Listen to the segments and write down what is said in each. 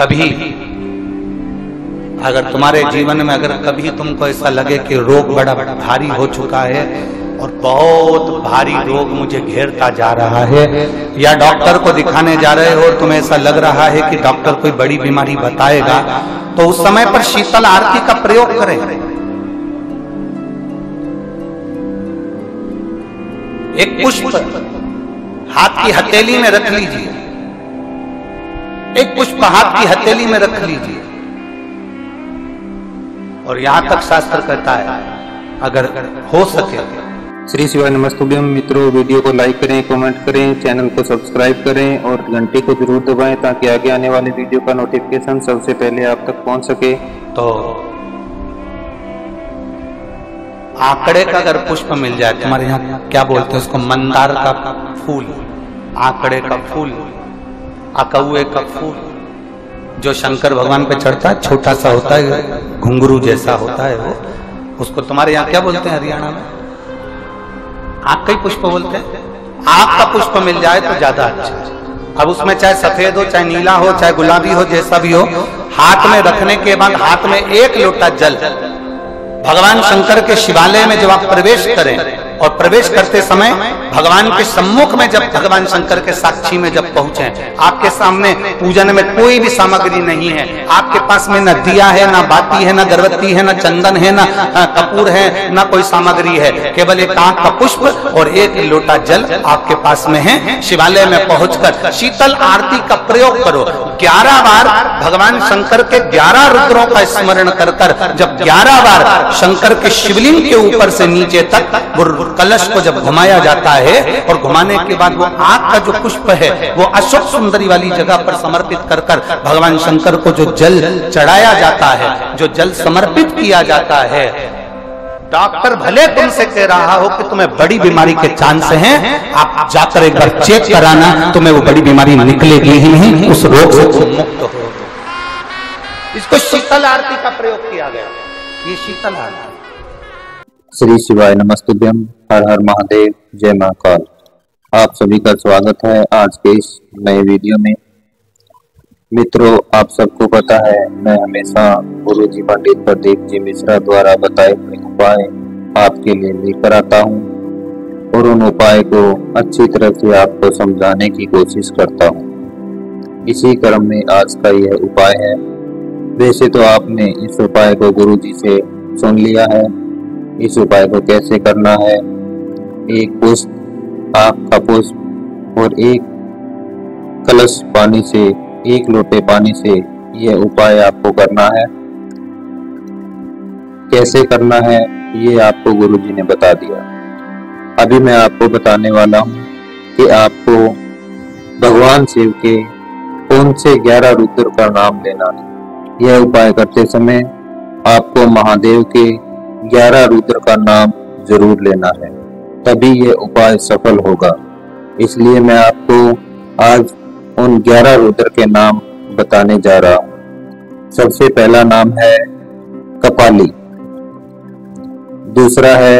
कभी अगर तुम्हारे जीवन में अगर कभी तुमको ऐसा लगे कि रोग बड़ा भारी हो चुका है और बहुत भारी रोग मुझे घेरता जा रहा है या डॉक्टर को दिखाने जा रहे हो तुम्हें ऐसा लग रहा है कि डॉक्टर कोई बड़ी बीमारी बताएगा तो उस समय पर शीतल आरती का प्रयोग करें। एक पुष्प हाथ की हथेली में रख लीजिए। एक पुष्प हाथ की हथेली में रख लीजिए। और यहाँ तक शास्त्र कहता है अगर हो सके। श्री शिवाय नमस्तुभ्यम मित्रों वीडियो को लाइक करें कमेंट करें चैनल को सब्सक्राइब करें और घंटी को ज़रूर दबाएँ ताकि आगे आने वाले वीडियो का नोटिफिकेशन सबसे पहले आप तक पहुँच सके। तो आंकड़े का अगर पुष्प मिल जाए तुम्हारे यहाँ क्या बोलते हैं उसको? मंदार का फूल। आंकड़े का फूल। अकौए का फूल, जो शंकर भगवान पे चढ़ता है, छोटा सा होता है घुंगरू जैसा होता है वो, उसको तुम्हारे यहाँ क्या बोलते हैं हरियाणा में? आग का ही पुष्प बोलते हैं। आग का पुष्प मिल जाए तो ज़्यादा अच्छा। अब उसमें चाहे सफ़ेद हो, चाहे नीला हो, चाहे गुलाबी हो, जैसा भी हो, हाथ में रखने के बाद हाथ में एक लोटा जल। भगवान शंकर के शिवालय में जब आप प्रवेश करें और प्रवेश करते समय भगवान के सम्मुख में जब भगवान शंकर के साक्षी में जब पहुँचे, आपके सामने पूजन में कोई भी सामग्री नहीं है। आपके पास में न दिया है, ना बाती है, ना गर्भवती है, ना चंदन है, ना कपूर है, ना कोई सामग्री है। केवल एक आँख का पुष्प और एक लोटा जल आपके पास में है। शिवालय में पहुंचकर शीतल आरती का प्रयोग करो। ग्यारह बार भगवान शंकर के ग्यारह रुद्रों का स्मरण कर कर जब ग्यारह बार शंकर के शिवलिंग के ऊपर से नीचे तक कलश को जब घुमाया जाता है और घुमाने के बाद वो आग का जो पुष्प है, वो अशोक सुंदरी वाली जगह पर समर्पित कर कर भगवान शंकर को जो जल चढ़ाया जाता है, जो जल समर्पित किया जाता है। डॉक्टर भले तुमसे कह रहा हो कि तुम्हें बड़ी बीमारी के चांस हैं, आप जाकर एक बार चेक कराना, तुम्हें वो बड़ी बीमारी निकलेगी ही नहीं, उस रोग से मुक्त हो। इसको शीतल आरती का प्रयोग किया गया। ये शीतल आरती। श्री शिवाय नमस्तुभ्यम। हर हर महादेव, जय महाकाल। आप सभी का स्वागत है आज के इस नए वीडियो में। मित्रों, आप सबको पता है, मैं हमेशा गुरु जी, पंडित प्रदीप जी मिश्रा द्वारा बताए हुए उपाय आपके लिए लेकर आता हूँ और उन उपाय को अच्छी तरह से आपको समझाने की कोशिश करता हूँ। इसी क्रम में आज का यह उपाय है। वैसे तो आपने इस उपाय को गुरु जी से सुन लिया है। इस उपाय को कैसे करना है? एक पुष्प आग का पुष्प और एक कलश पानी से, एक लोटे पानी से यह उपाय आपको करना है। कैसे करना है, ये आपको गुरुजी ने बता दिया। अभी मैं आपको बताने वाला हूँ कि आपको भगवान शिव के कौन से ग्यारह रुद्र का नाम लेना है। यह उपाय करते समय आपको महादेव के ग्यारह रुद्र का नाम ज़रूर लेना है। तभी ये उपाय सफल होगा। इसलिए मैं आपको आज उन ग्यारह रुद्र के नाम बताने जा रहा हूँ। सबसे पहला नाम है कपाली। दूसरा है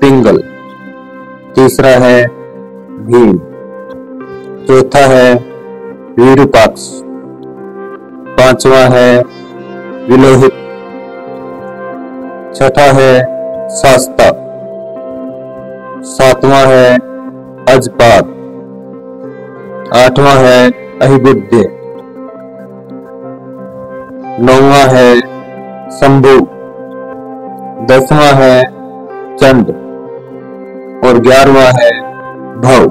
पिंगल। तीसरा है भीम। चौथा है वीरुपाक्ष। पांचवा है विलोहित। छठा है शास्ता सातवां है अजपात आठवां है अहिबुद्ध नौवा है शंभु। दसवां है चंड और ग्यारहवा है भव।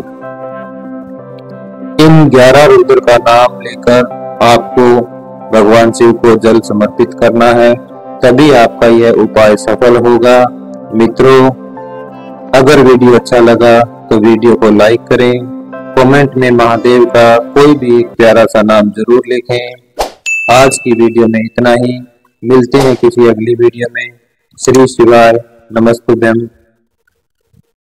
इन ग्यारह रुद्र का नाम लेकर आपको भगवान शिव को जल समर्पित करना है, तभी आपका यह उपाय सफल होगा। मित्रों अगर वीडियो अच्छा लगा तो वीडियो को लाइक करें, कमेंट में महादेव का कोई भी प्यारा सा नाम ज़रूर लिखें। आज की वीडियो में इतना ही। मिलते हैं किसी अगली वीडियो में। श्री शिवाय नमस्तुभ्यम।